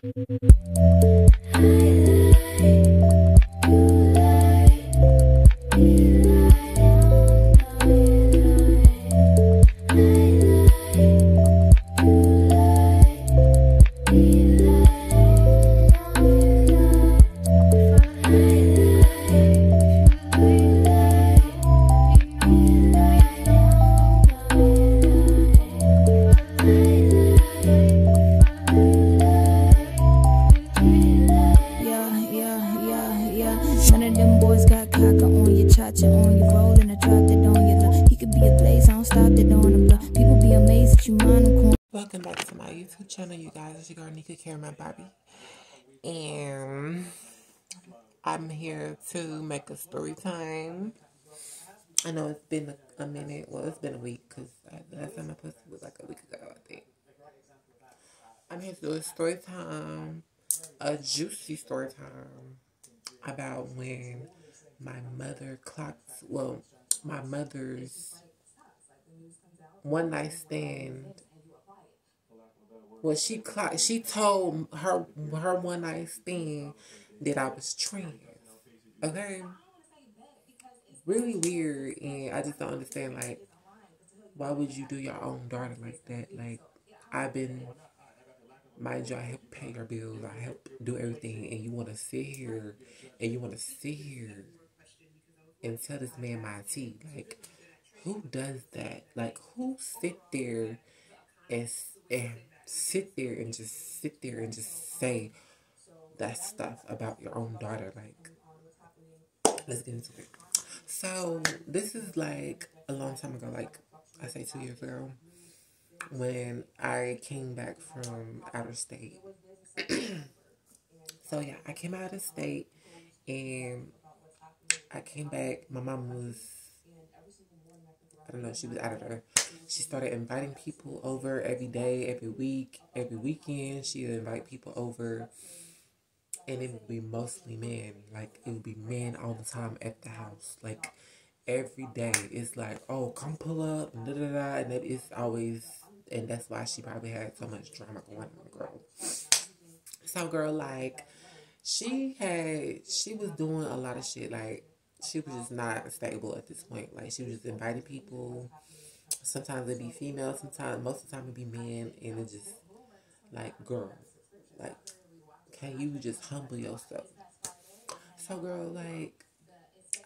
Yeah, to my YouTube channel, you guys. It's your girl Nika Caramel Barbie. And I'm here to make a story time. I know it's been a, minute. Well, it's been a week because last time I posted was like a week ago, I think. I'm here to do a story time, a juicy story time about when my mother clocked, well, my mother's one night stand well, she she told her her one night stand that I was trans. Okay, really weird, and I just don't understand. Like, why would you do your own daughter like that? Like, I've been, mind you, I help pay your bills, I help do everything, and you want to sit here and you want to sit here and tell this man my tea. Like, who does that? Like, who sit there and and sit there and just sit there and just say that stuff about your own daughter. Like, let's get into it. So, this is like a long time ago, like I say two years ago, when I came back from outer state. so, yeah, I came out of state and I came back. My mom was, I don't know, she was out of there she started inviting people over every day, every week, every weekend. She'd invite people over, and it would be mostly men. Like it would be men all the time at the house. Like every day, it's like, oh, come pull up, and da da da, and it's always, and that's why she probably had so much drama going on, girl. So, girl, like she had, she was doing a lot of shit. Like she was just not stable at this point. Like she was just inviting people sometimes it'd be female, sometimes most of the time it'd be men, and it just like girl, like can you just humble yourself? So girl, like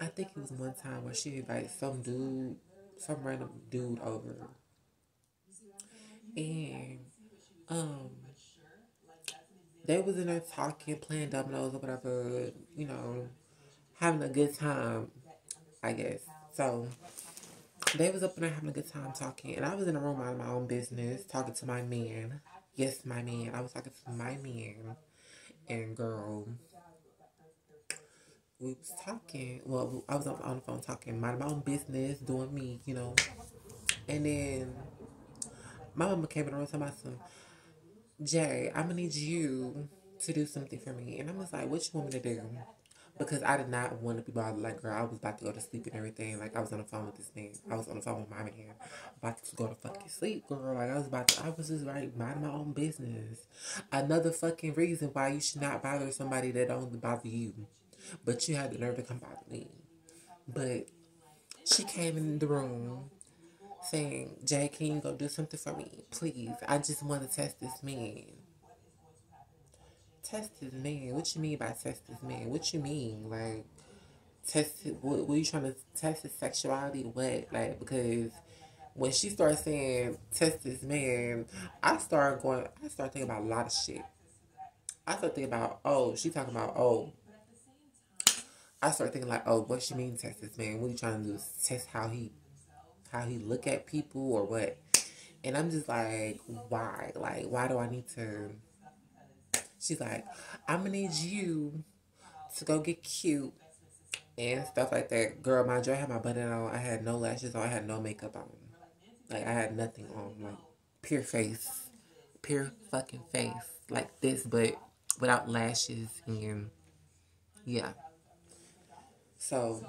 I think it was one time where she invited some dude, some random dude over, and um they was in there talking, playing dominoes or whatever, you know, having a good time, I guess. So they was up there having a good time talking, and I was in a room minding my own business, talking to my man. Yes, my man. I was talking to my man, and girl, we was talking. Well, I was on, on the phone talking, minding my own business, doing me, you know. And then my mama came in the room talking about some, Jay, I'm gonna need you to do something for me, and I'm just like, what you want me to do? Because I did not want to be bothered. Like, girl, I was about to go to sleep and everything. Like, I was on the phone with this man. I was on the phone with my man. About to go to fucking sleep, girl. Like, I was about to, I was just right, mind my own business. Another fucking reason why you should not bother somebody that don't bother you. But you had the nerve to come bother me. But she came in the room saying, Jay, can you go do something for me? Please. I just want to test this man test his man. What you mean by test his man? What you mean? Like, test what, what you trying to test his sexuality? What? Like, because when she starts saying test this man, I start going, I start thinking about a lot of shit. I start thinking about, oh, she talking about, oh, I start thinking like, oh, what she mean test this man? What you trying to do? Test how he, how he look at people or what? And I'm just like, why? Like, why do I need to She's like, I'm gonna need you to go get cute and stuff like that. Girl, my I had my button on. I had no lashes on. I had no makeup on. Like I had nothing on. Like pure face, pure fucking face, like this, but without lashes and yeah. So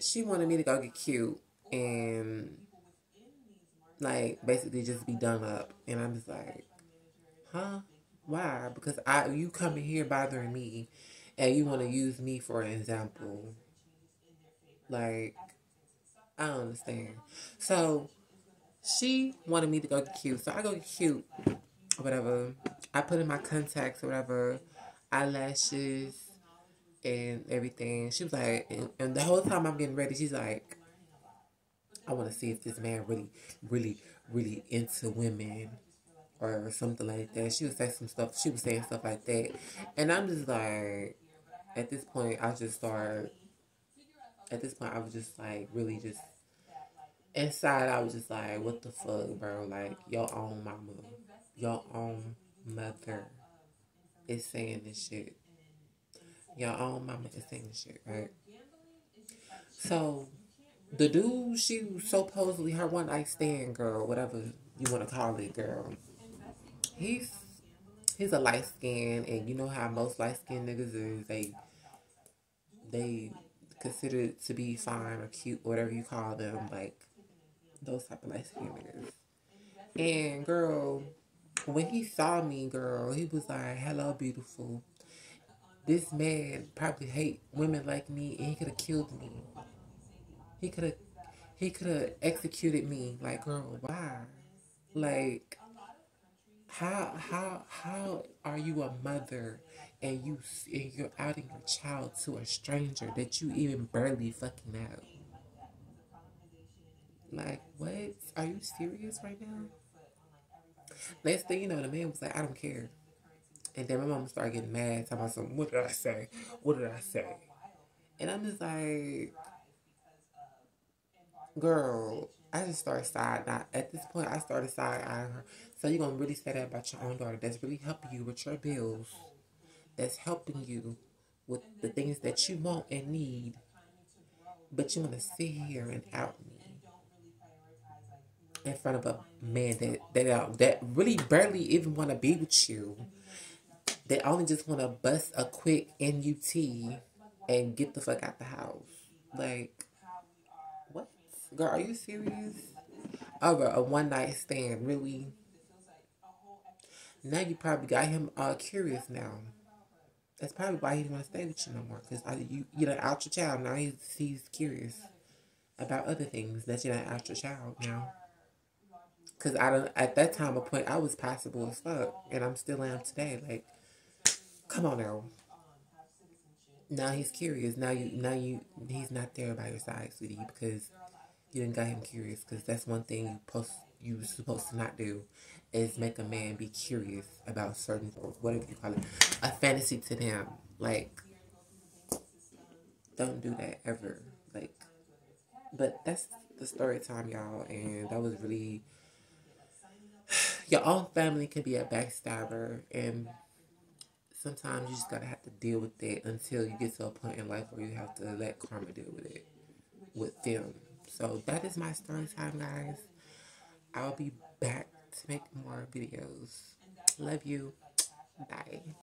she wanted me to go get cute and like basically just be done up, and I'm just like huh? Why? Because I you coming here bothering me, and you want to use me for an example. Like, I don't understand. So she wanted me to go get cute, so I go get cute, whatever. I put in my contacts or whatever, eyelashes and everything. She was like, and, and the whole time I'm getting ready, she's like, I want to see if this man really, really, really into women or something like that. She was saying some stuff. She was saying stuff like that, and I'm just like, at this point, I just start. At this point, I was just like, really, just inside. I was just like, what the fuck, bro? Like your own mama, your own mother is saying this shit. Your own mama is saying this shit, right? So the dude she supposedly her one night stand girl, whatever you want to call it, girl. He's he's a light skin, and you know how most light skinned niggas is. They they consider to be fine or cute, whatever you call them, like those type of light skinned niggas. And girl, when he saw me, girl, he was like, "Hello, beautiful." This man probably hate women like me, and he could have killed me. He could have, he could have executed me. Like, girl, why? Like, how how how are you a mother and you and you're outing your child to a stranger that you even barely fucking know? Like, what? Are you serious right now? Next thing you know, the man was like, I don't care. And then my mom started getting mad, talking about some, what did I say? What did I say? And I'm just like, girl, I just started side not at this point I started side eyeing her. So you're gonna really say that about your own daughter that's really helping you with your bills, that's helping you with the things that you want and need, but you wanna sit here and out me in front of a man that that uh, that really barely even wanna be with you. They only just wanna bust a quick NUT and get the fuck out the house. Like? Girl, are you serious? Over a one night stand, really? Now you probably got him uh curious now. That's probably why he didn't want to stay with you no more. Cause you you know out your child now. He's he's curious about other things that you're not out your child now. Cause I don't at that time of point I was possible as fuck, and I'm still am today. Like, come on now. Now he's curious. Now you now you he's not there by your side, sweetie, because you didn't got him curious. Because that's one thing you post you supposed to not do is make a man be curious about certain or whatever you call it, a fantasy to them. Like, don't do that ever. Like, but that's the story time, y'all, and that was really your own family can be a backstabber, and sometimes you just gotta have to deal with that until you get to a point in life where you have to let karma deal with it with them. So that is my story time, guys. I'll be back to make more videos. Love you. Bye.